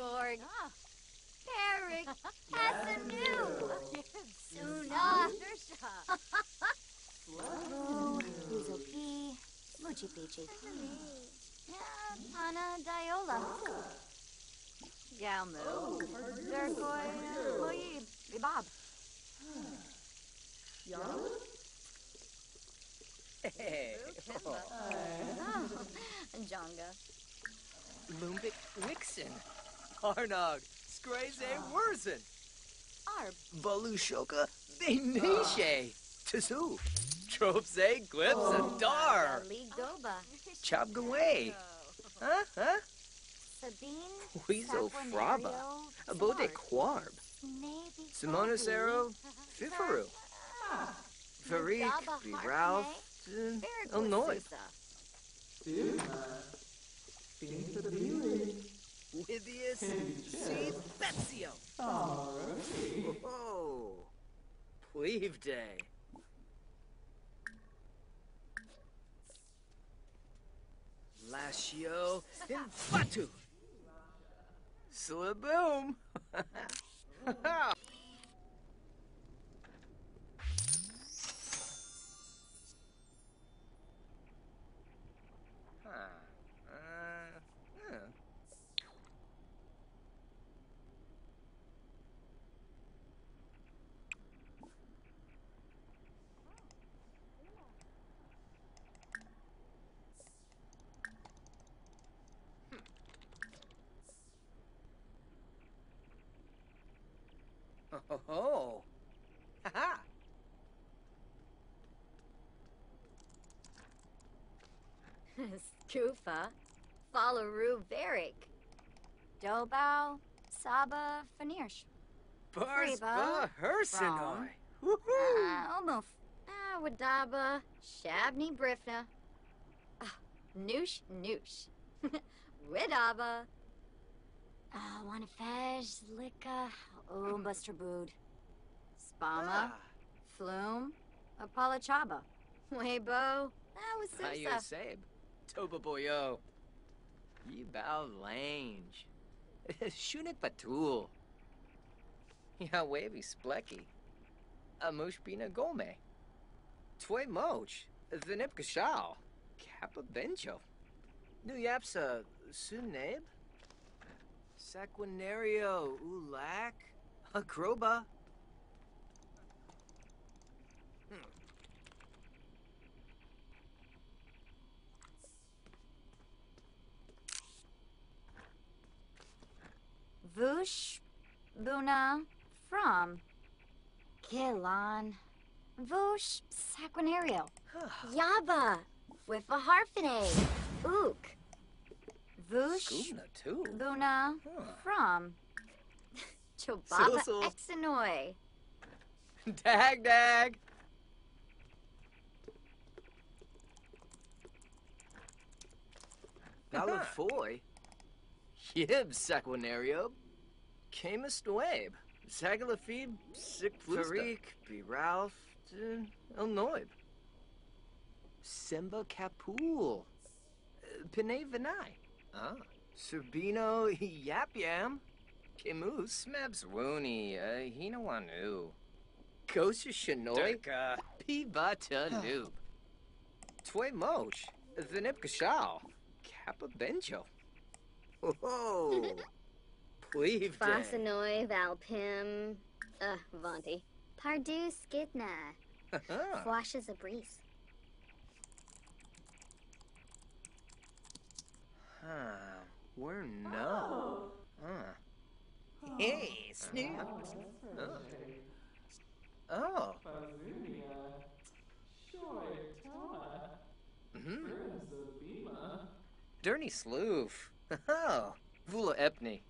Shorg. Eric. Hasanu. Suna. Blue. Uzopi. Muchi Pichi. Pana Diola. Galmu. Zergoy. Loyib. Ibab. Hey. Jonga. Lumbik Wixen. Arnog. Skraze Wurzen. Arb. Balushoka. Benishe. Ah. Tzu. Tropse Glips and oh. Dar. Ligoba. Chapgaway. Huh? Huh? Sabine. Huizo Fraba. Abode Quarb. Simonacero. Fifaru. Ah. Farik. Be Ralph. Eh? Illinois. Withius. See Betsio. Oh. Pleve Day. Lashio Infatu. Slaboom. Huh. Uh, yeah. Oh, ho, Ha ha! Skufa. Falaru Varric. Dobao. Saba Fanirsh. Barspa Reba, Hersenoi. Uh, Almof. Ah, Wadaba. Shabni Brifna. Ah, Noosh Noosh. Widaba. Ah, Wanafej. Lika. Oh, Buster Bood. Spama. Ah, Flume. Apalachaba. Weibo. That was How you say? Toba boyo. Yibao Lange. Shunik Batul. Ya wavy splecky. Amushbina Gome. Twe Moch. Vinip Gashal. Kappa Bencho. New Yapsa Suneb. Saquinario Ulak. Akroba. Hmm. Vush, Buna, from, Kilon, Vush, Saquinario, Yaba, with a harfine, Ook, Vush. Buna, from, Chobaba So-so. Exanoi, Dag dag. Galafoy. Yib Saquinario. Camus Noeb. Zagalafib. Farik. Be Ralph. Elnoib. Simba Capul. Pinay Vinay. Ah. Serbino Yap Yam. Kimus. Smebs Woony. Hinawanu. Kosha Shanoi. Pivata Noob. Twe Moch. Vinip Gashal. Kappa Benjo. Oh. Pleave Day. Valpim, uh, Vonti, Pardu Skidna, Huh. Flashes a breeze. Huh. We're no. Huh. Hey, Snoop. Oh. Oh. Mm-hmm. Dirty Sloof. Oh. Vula Epney.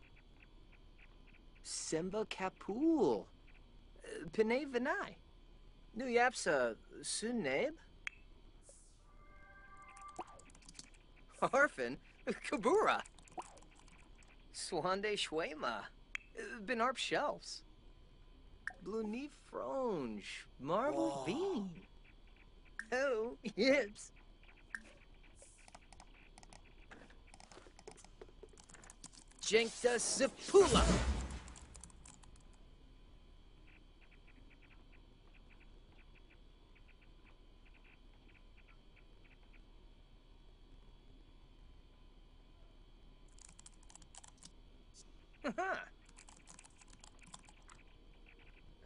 Simba Kapul. Uh, Pinay Vinay. New Yapsa Suneb. Harfin. Kabura. Swande Shwema. Benarp Shelves. Blue Fronge. Marble Bean. Oh, yips. Jenkta Sipula.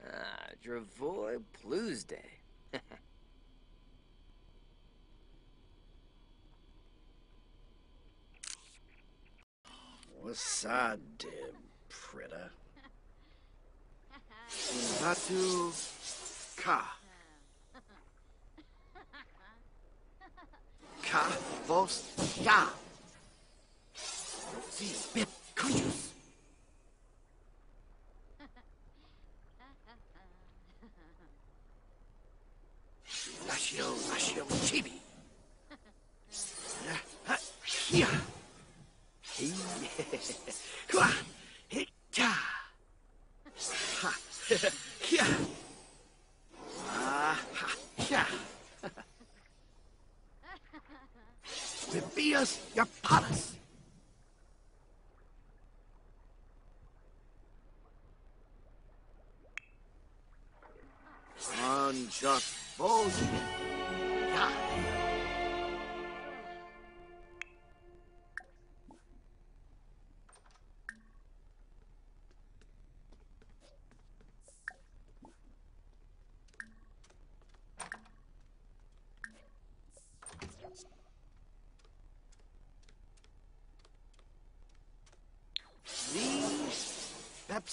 ah, Dravoy Blues Day. Wasadim, Pritta. Batu Ka. Ka vos ya. Si bip kujus. Lashio, Lashio, Chibi. Ya, ha, ya.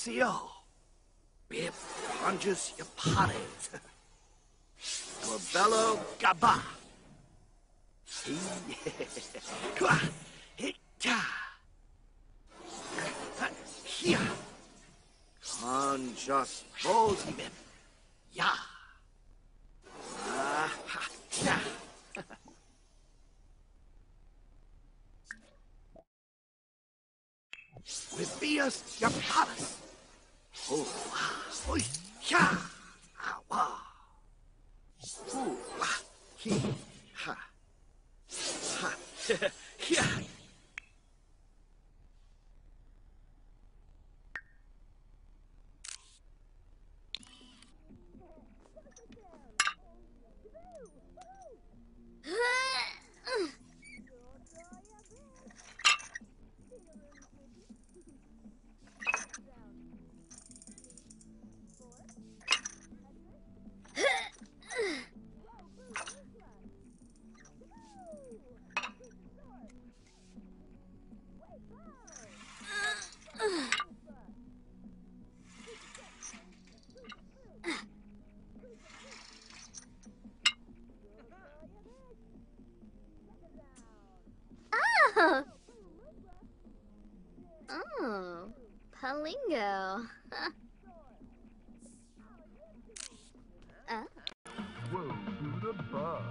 Pepsi-O. Bip Pongus Yapares. Corbello Gaba. Kwa. Hita. Here. Unjust Rosie Bip. Ya. Ah, ha, ya. Bebias Yapalas. Oh, ah, oi, ya. Ah, wa. Ooh, ah, he, ha. Ha, ya. Oh. Oh. Palingo. uh, Whoa, Buddha Ba.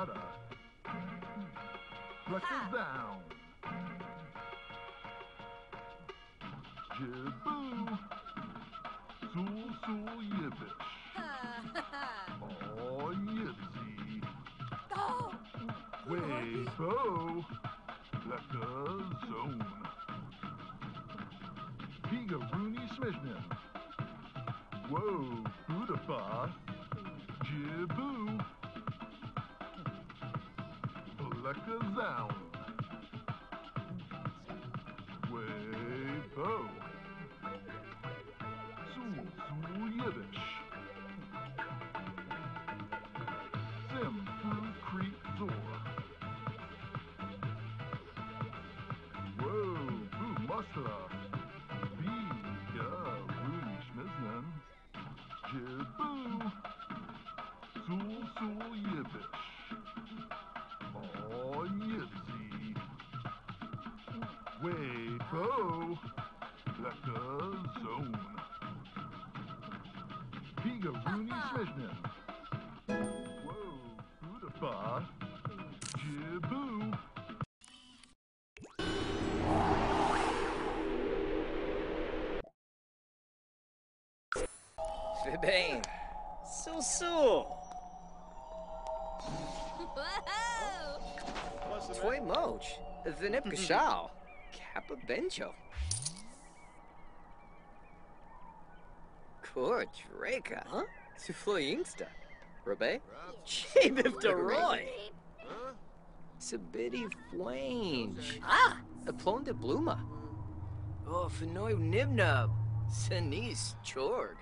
Buddha Bada. Breakfast ah. down. Jiboo. Sul Sul Yippish. Oh, Yipsy. Way Bo. Lecca Zone. Higa Rooney Smishnin. Whoa, Buddha. Lecca Zound. Way. way, Bo. Oh, Let the zone. Bigger Rooney uh-huh. Smith. Bencho. Kor Draka. Huh? Sufloy inksta. Rabe? Chabif de Roy. Sabidi flange. Ah! Aplon de Bluma. Oh, Fenoy Nibnub. Sinis Chorg.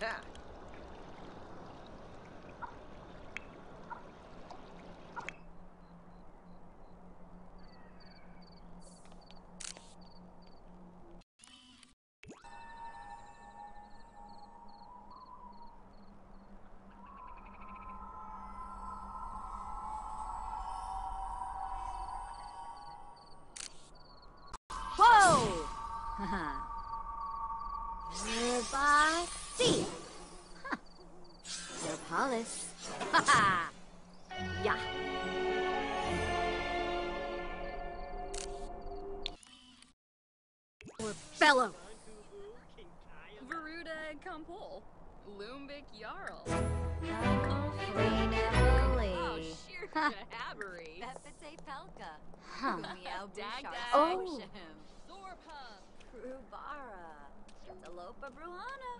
Whoa! Huh. Meow Dag Bushar. dag. Oh. Zorpa. Krubara. Talopa Bruhana.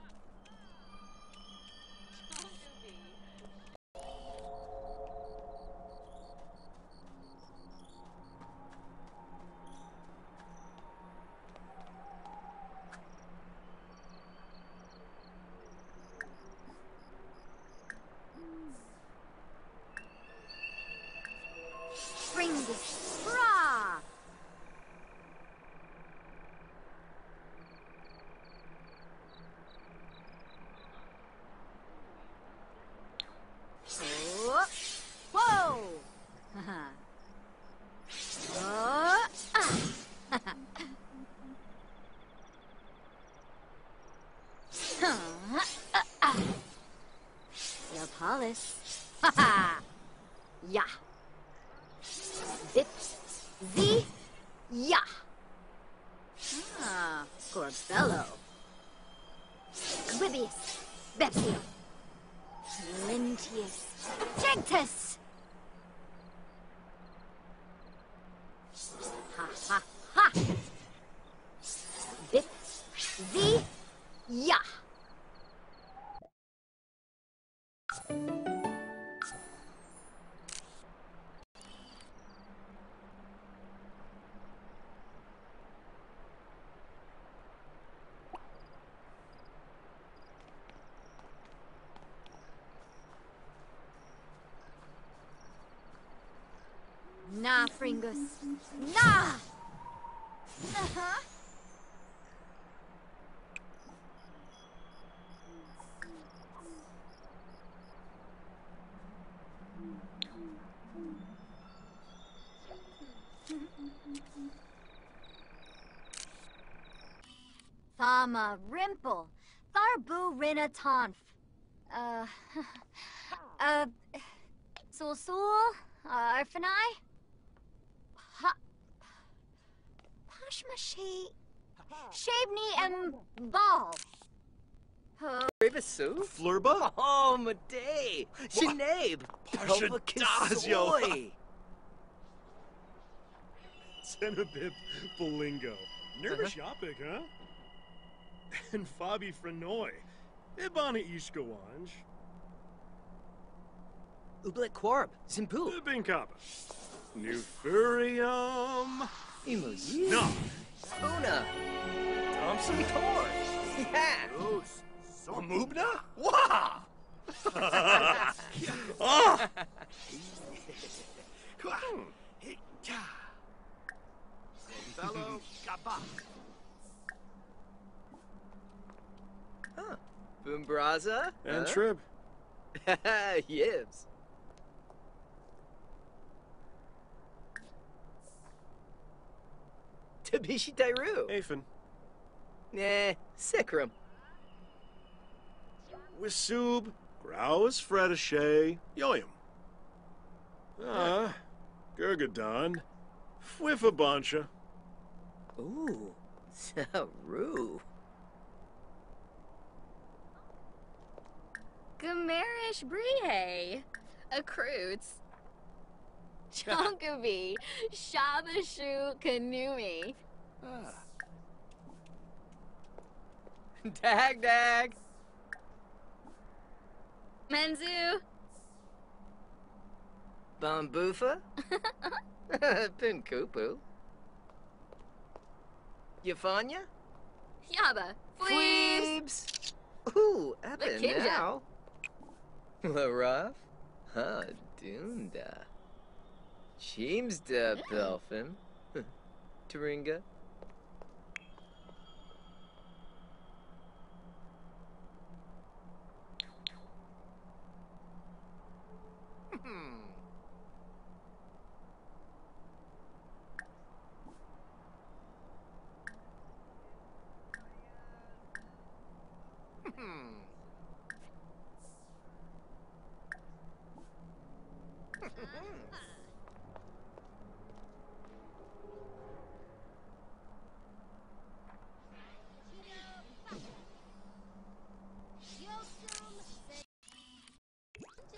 Jectus. Ha ha ha! Bip. Z. Yeah. Nah, Fringus. Nah. Uh-huh. Thama Rimple. Tharbu Rina Tonf. Uh. Uh, Sul Sul, uh, Arfanai, Ha, Pashmashi, Shavni, and Ball. Uh, Ravisu? Flurba? Oh, Madei! Sinead! Pasha Dazio. Kisoy! Zenobib Bolingo. Nervous Yapik, huh? And Fabi Frenoy. Ibana Ishkawanj. Ublet Quarb! Zimpu! Binkaba. Nefurium. Imu No. Una! Thompson Tor! Yeah! Those. Amubna? Wah! oh! Fellow Gaba. Huh. Boombraza? And huh? Trib. Yibs. Tabishi Dairu. Aphin. Nah, Sikram. Wisub. Grouse Fredishay. Yoyam. Ah. Gurgadon. Fwifabancha. Ooh, Saru. Gamerish Brie. Accruits. Chonkaby. Shabashu Kanumi. Ah. Dag Dag. Menzu. Bambufa. Pinkupu. Yafanya. Yaba. Fleebs. Ooh, Kinja. now. Laraf. Huh, Dunda. Cheemsda, Belfin. Taringa.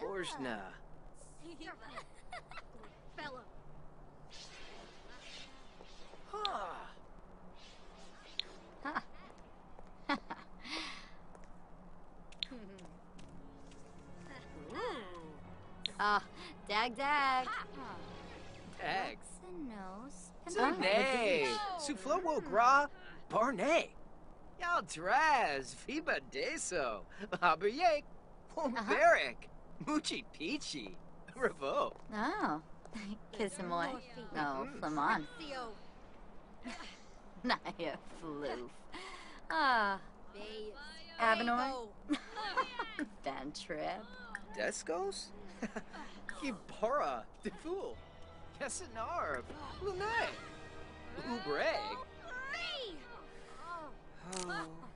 Borzna. Dag Dag. Tags. The nose. Zune. Suflowo Gra. Barnay. Yaldraz. Fiba Deso. Habayek. Womberik. Moochie Peachy. Revo. Oh. Kissamoy. No, Flamon. Naya Floof. Ah. Avenor. Van Trip. Descos? Kibara. Defool. Yesinarb. Lunay. Ubreg. Oh.